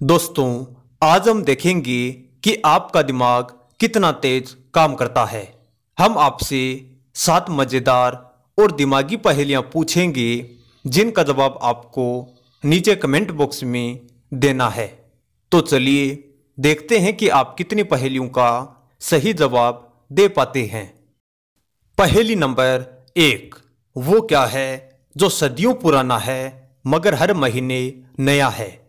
दोस्तों, आज हम देखेंगे कि आपका दिमाग कितना तेज काम करता है। हम आपसे सात मज़ेदार और दिमागी पहेलियाँ पूछेंगे, जिनका जवाब आपको नीचे कमेंट बॉक्स में देना है। तो चलिए देखते हैं कि आप कितनी पहेलियों का सही जवाब दे पाते हैं। पहेली नंबर एक, वो क्या है जो सदियों पुराना है, मगर हर महीने नया है?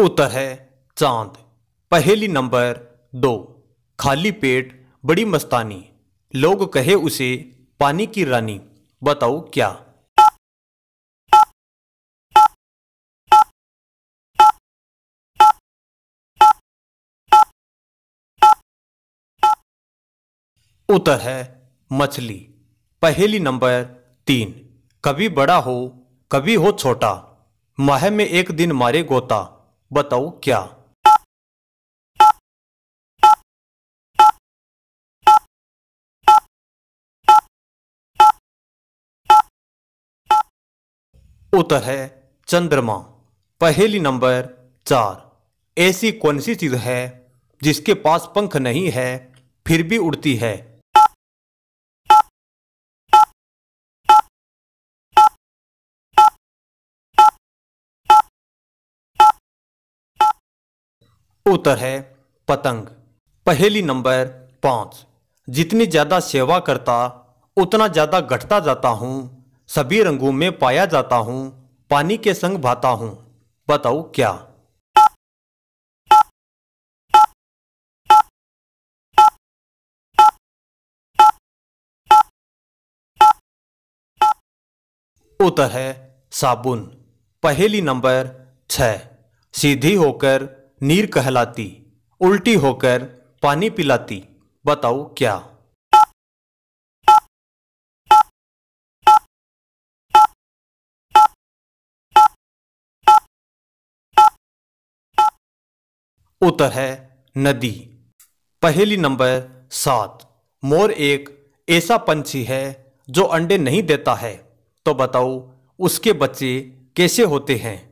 उत्तर है चाँद। पहेली नंबर दो। खाली पेट, बड़ी मस्तानी। लोग कहे उसे पानी की रानी। बताओ क्या? उत्तर है मछली। पहेली नंबर तीन। कभी बड़ा हो, कभी हो छोटा। माह में एक दिन मारे गोता। बताओ क्या? उत्तर है, चंद्रमा। पहेली नंबर चार। ऐसी कौन सी चीज़ है जिसके पास पंख नहीं है, फिर भी उड़ती है? उत्तर है पतंग। पहेली नंबर पाँच। जितनी ज़्यादा सेवा करता, उतना ज़्यादा घटता जाता हूँ, सभी रंगों में पाया जाता हूँ, पानी के संग भाता हूँ। बताओ क्या? उत्तर है साबुन। पहेली नंबर छह। सीधी होकर नीर कहलाती, उल्टी होकर पानी पिलाती, बताओ क्या? उत्तर है, नदी। पहली नंबर सात। मोर एक ऐसा पंछी है जो अंडे नहीं देता है। तो बताओ, उसके बच्चे कैसे होते हैं?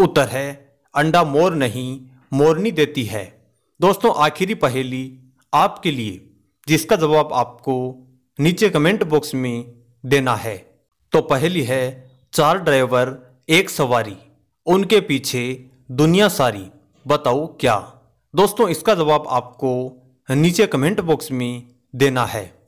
उत्तर है, अंडा मोर नहीं, मोरनी देती है। दोस्तों, आखिरी पहेली आपके लिए, जिसका जवाब आपको नीचे कमेंट बॉक्स में देना है। तो पहली है, चार ड्राइवर, एक सवारी, उनके पीछे दुनिया सारी, बताओ क्या? दोस्तों, इसका जवाब आपको नीचे कमेंट बॉक्स में देना है।